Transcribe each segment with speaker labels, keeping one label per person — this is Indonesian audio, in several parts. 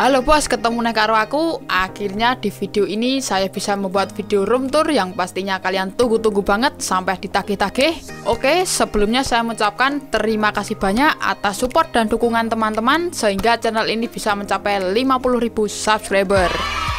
Speaker 1: Halo bos, ketemu nih karo aku. Akhirnya di video ini saya bisa membuat video room tour yang pastinya kalian tunggu-tunggu banget sampai ditagih-tagih. Oke, sebelumnya saya mengucapkan terima kasih banyak atas support dan dukungan teman-teman sehingga channel ini bisa mencapai 50.000 subscriber.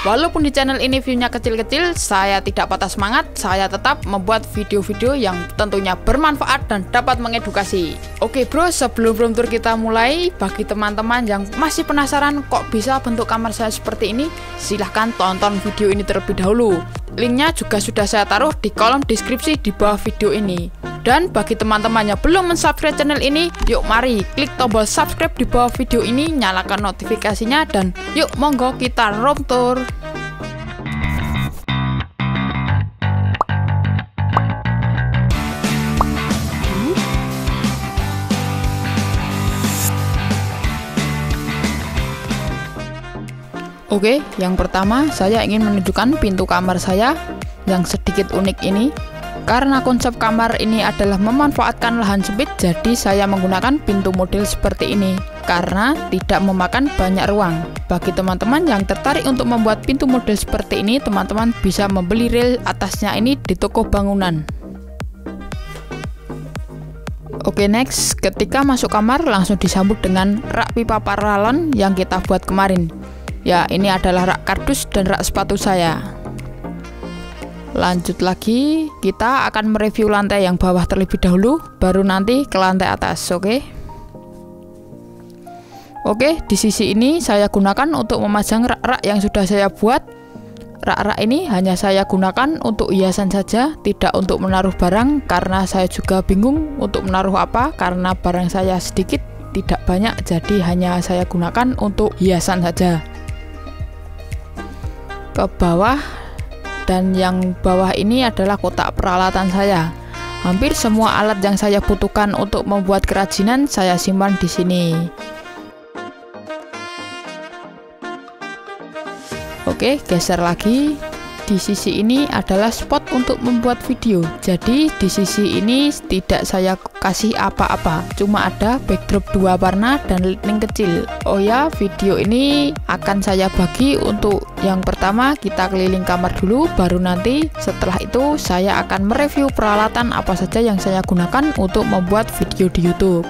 Speaker 1: Walaupun di channel ini viewnya kecil-kecil, saya tidak patah semangat, saya tetap membuat video-video yang tentunya bermanfaat dan dapat mengedukasi. Oke bro, sebelum room tour kita mulai, bagi teman-teman yang masih penasaran kok bisa bentuk kamar saya seperti ini, silahkan tonton video ini terlebih dahulu. Linknya juga sudah saya taruh di kolom deskripsi di bawah video ini. Dan bagi teman-teman yang belum mensubscribe channel ini, yuk mari klik tombol subscribe di bawah video ini, nyalakan notifikasinya, dan yuk monggo kita room tour. Oke, yang pertama saya ingin menunjukkan pintu kamar saya yang sedikit unik ini. Karena konsep kamar ini adalah memanfaatkan lahan sempit, jadi saya menggunakan pintu model seperti ini karena tidak memakan banyak ruang. Bagi teman-teman yang tertarik untuk membuat pintu model seperti ini, teman-teman bisa membeli rel atasnya ini di toko bangunan. Oke next, ketika masuk kamar langsung disambut dengan rak pipa paralon yang kita buat kemarin. Ya, ini adalah rak kardus dan rak sepatu saya. Lanjut lagi, kita akan mereview lantai yang bawah terlebih dahulu, baru nanti ke lantai atas, oke? Okay? Oke, di sisi ini saya gunakan untuk memasang rak-rak yang sudah saya buat. Rak-rak ini hanya saya gunakan untuk hiasan saja, tidak untuk menaruh barang karena saya juga bingung untuk menaruh apa karena barang saya sedikit, tidak banyak, jadi hanya saya gunakan untuk hiasan saja ke bawah dan yang bawah ini adalah kotak peralatan saya. Hampir semua alat yang saya butuhkan untuk membuat kerajinan saya simpan di sini. Oke, geser lagi di sisi ini adalah spot untuk membuat video. Jadi di sisi ini tidak saya kasih apa-apa. Cuma ada backdrop dua warna dan link kecil. Oh ya video ini akan saya bagi untuk yang pertama kita keliling kamar dulu baru nanti setelah itu saya akan mereview peralatan apa saja yang saya gunakan untuk membuat video di YouTube.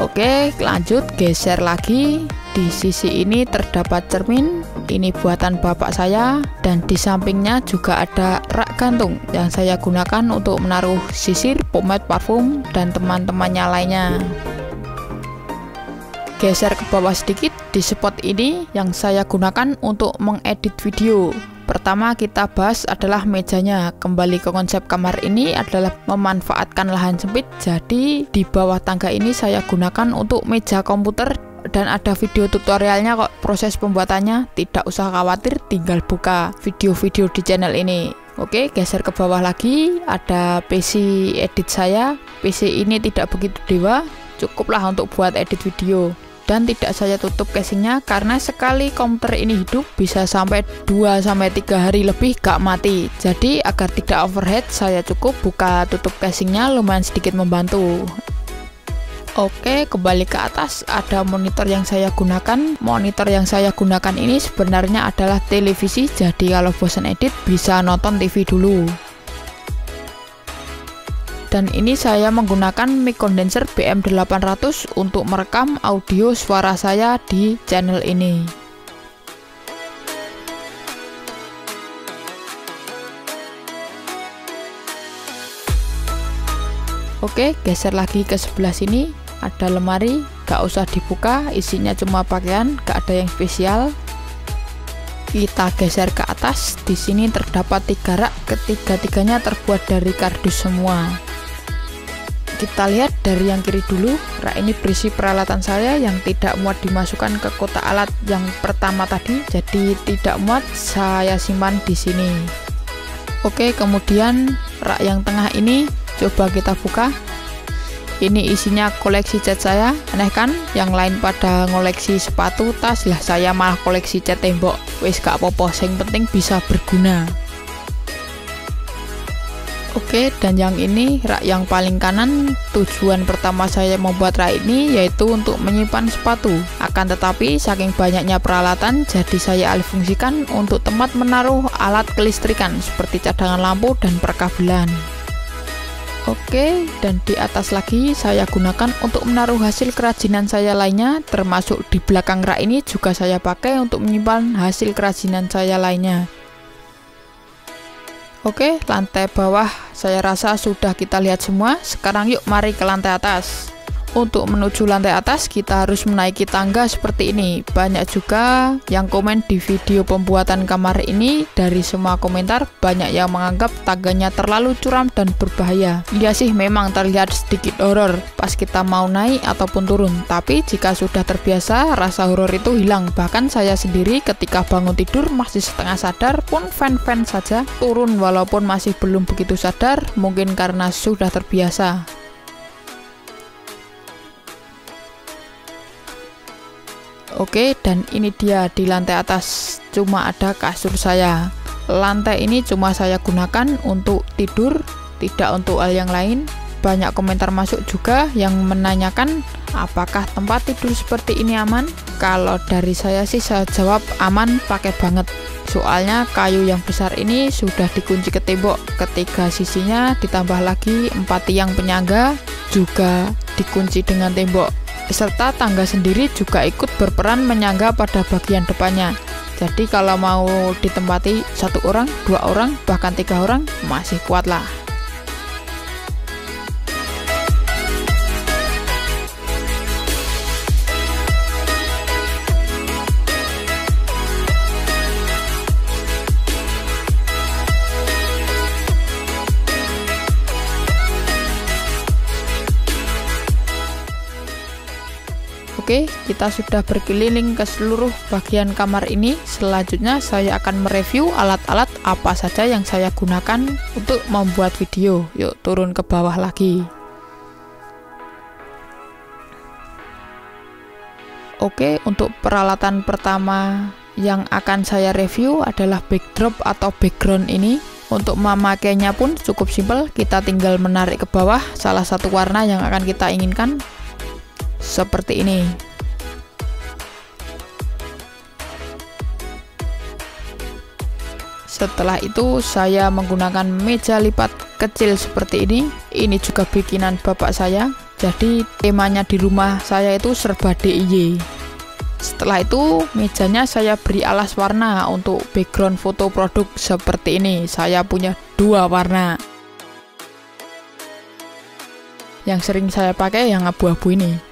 Speaker 1: Oke lanjut geser lagi. Di sisi ini terdapat cermin, ini buatan bapak saya dan di sampingnya juga ada rak gantung yang saya gunakan untuk menaruh sisir, pomade parfum dan teman-temannya lainnya. Geser ke bawah sedikit, di spot ini yang saya gunakan untuk mengedit video. Pertama kita bahas adalah mejanya. Kembali ke konsep kamar ini adalah memanfaatkan lahan sempit. Jadi di bawah tangga ini saya gunakan untuk meja komputer dan ada video tutorialnya kok proses pembuatannya. Tidak usah khawatir tinggal buka video-video di channel ini. Oke geser ke bawah lagi. Ada PC edit saya. PC ini tidak begitu dewa. Cukuplah untuk buat edit video. Dan tidak saya tutup casingnya karena sekali komputer ini hidup bisa sampai 2-3 hari lebih gak mati. Jadi agar tidak overhead saya cukup buka tutup casingnya lumayan sedikit membantu Oke, kembali ke atas ada monitor yang saya gunakan. Monitor yang saya gunakan ini sebenarnya adalah televisi, jadi kalau bosan edit bisa nonton TV dulu. Dan ini saya menggunakan mic condenser BM800 untuk merekam audio suara saya di channel ini. Oke, geser lagi ke sebelah sini. Ada lemari gak usah dibuka isinya cuma pakaian gak ada yang spesial. Kita geser ke atas. Di sini terdapat tiga rak ketiga-tiganya terbuat dari kardus semua. Kita lihat dari yang kiri dulu. Rak ini berisi peralatan saya yang tidak muat dimasukkan ke kotak alat yang pertama tadi. Jadi tidak muat saya simpan di sini. Oke kemudian rak yang tengah ini coba kita buka. Ini isinya koleksi cat saya. Aneh kan? Yang lain pada ngoleksi sepatu tas. Lah saya malah koleksi cat tembok. Wis gak popo yang penting bisa berguna. Oke, dan yang ini rak yang paling kanan, tujuan pertama saya membuat rak ini yaitu untuk menyimpan sepatu. Akan tetapi saking banyaknya peralatan, jadi saya alih-fungsikan untuk tempat menaruh alat kelistrikan seperti cadangan lampu dan perkabelan. Oke, dan di atas lagi saya gunakan untuk menaruh hasil kerajinan saya lainnya, termasuk di belakang rak ini juga saya pakai untuk menyimpan hasil kerajinan saya lainnya. Oke, lantai bawah saya rasa sudah kita lihat semua. Sekarang yuk mari ke lantai atas. Untuk menuju lantai atas kita harus menaiki tangga seperti ini. Banyak juga yang komen di video pembuatan kamar ini. Dari semua komentar banyak yang menganggap tangganya terlalu curam dan berbahaya. Iya sih memang terlihat sedikit horor pas kita mau naik ataupun turun. Tapi jika sudah terbiasa rasa horor itu hilang. Bahkan saya sendiri ketika bangun tidur masih setengah sadar pun fan-fan saja Turun. Walaupun masih belum begitu sadar Mungkin karena sudah terbiasa Oke, dan ini dia di lantai atas cuma ada kasur saya. Lantai ini cuma saya gunakan untuk tidur, tidak untuk hal yang lain. Banyak komentar masuk juga yang menanyakan apakah tempat tidur seperti ini aman? Kalau dari saya sih saya jawab aman pakai banget. Soalnya kayu yang besar ini sudah dikunci ke tembok ketiga sisinya ditambah lagi empat tiang penyangga juga dikunci dengan tembok serta tangga sendiri juga ikut berperan menyangga pada bagian depannya. Jadi kalau mau ditempati satu orang, dua orang, bahkan tiga orang masih kuat lah. Oke, kita sudah berkeliling ke seluruh bagian kamar ini. Selanjutnya saya akan mereview alat-alat apa saja yang saya gunakan untuk membuat video. Yuk turun ke bawah lagi. Oke, untuk peralatan pertama yang akan saya review adalah backdrop atau background ini. Untuk memakainya pun cukup simpel, kita tinggal menarik ke bawah salah satu warna yang akan kita inginkan seperti ini. Setelah itu saya menggunakan meja lipat kecil seperti ini. Ini juga bikinan bapak saya. Jadi temanya di rumah saya itu serba DIY setelah itu mejanya saya beri alas warna untuk background foto produk seperti ini. Saya punya dua warna. Yang sering saya pakai yang abu-abu ini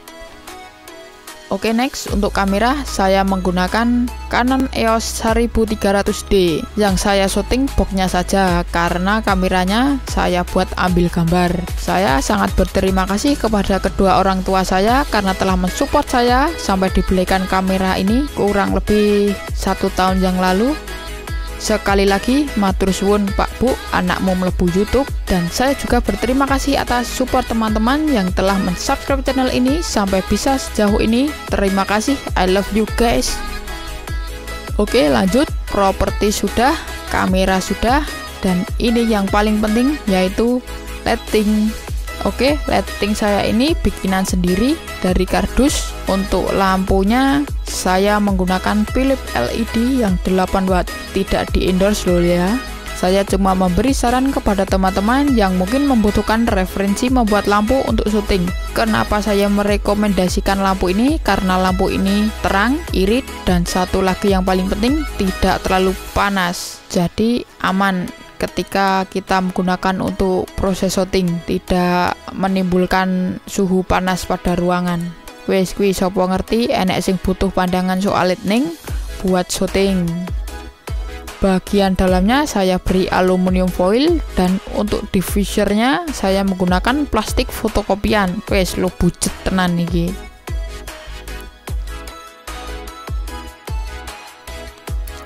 Speaker 1: Oke next. Untuk kamera saya menggunakan Canon EOS 1300D yang saya syuting boxnya saja karena kameranya saya buat ambil gambar. Saya sangat berterima kasih kepada kedua orang tua saya karena telah mensupport saya sampai dibelikan kamera ini kurang lebih satu tahun yang lalu Sekali lagi, matur suwun Pak Bu, anakmu melebu YouTube dan saya juga berterima kasih atas support teman-teman yang telah mensubscribe channel ini sampai bisa sejauh ini. Terima kasih, I love you guys. Oke, lanjut. Properti sudah, kamera sudah, dan ini yang paling penting yaitu lighting Oke, lighting saya ini bikinan sendiri dari kardus. Untuk lampunya saya menggunakan Philips LED yang 8 watt, tidak di endorse loh ya. Saya cuma memberi saran kepada teman-teman yang mungkin membutuhkan referensi membuat lampu untuk syuting. Kenapa saya merekomendasikan lampu ini? Karena lampu ini terang, irit, dan satu lagi yang paling penting tidak terlalu panas. Jadi aman ketika kita menggunakan untuk proses shooting tidak menimbulkan suhu panas pada ruangan. Wes kui sopo ngerti enek sing butuh pandangan soal lightning buat shooting. Bagian dalamnya saya beri aluminium foil dan untuk diffusernya saya menggunakan plastik fotokopian. Wes lo bujet tenan nih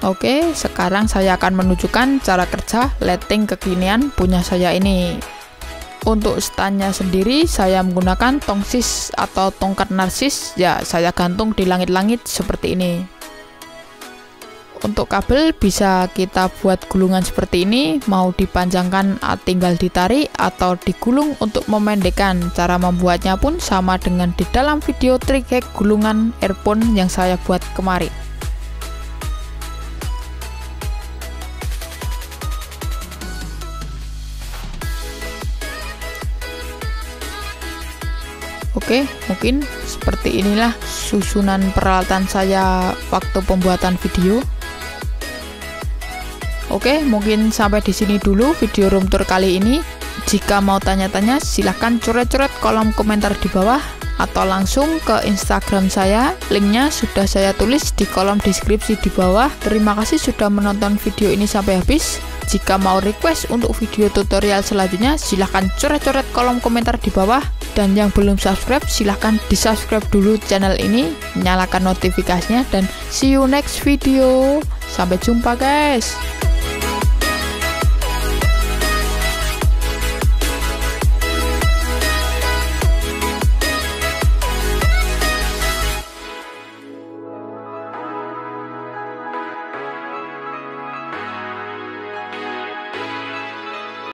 Speaker 1: Oke, sekarang saya akan menunjukkan cara kerja lighting kekinian punya saya ini. Untuk standnya sendiri, saya menggunakan tongsis atau tongkat narsis. Ya, saya gantung di langit-langit seperti ini. Untuk kabel bisa kita buat gulungan seperti ini, mau dipanjangkan tinggal ditarik atau digulung untuk memendekkan. Cara membuatnya pun sama dengan di dalam video trik gulungan earphone yang saya buat kemarin. Oke, mungkin seperti inilah susunan peralatan saya waktu pembuatan video. Oke, mungkin sampai di sini dulu video room tour kali ini. Jika mau tanya-tanya, silahkan coret-coret kolom komentar di bawah atau langsung ke Instagram saya. Linknya sudah saya tulis di kolom deskripsi di bawah. Terima kasih sudah menonton video ini sampai habis. Jika mau request untuk video tutorial selanjutnya, silahkan coret-coret kolom komentar di bawah. Dan yang belum subscribe, silahkan di subscribe dulu channel ini, nyalakan notifikasinya, dan see you next video. Sampai jumpa guys.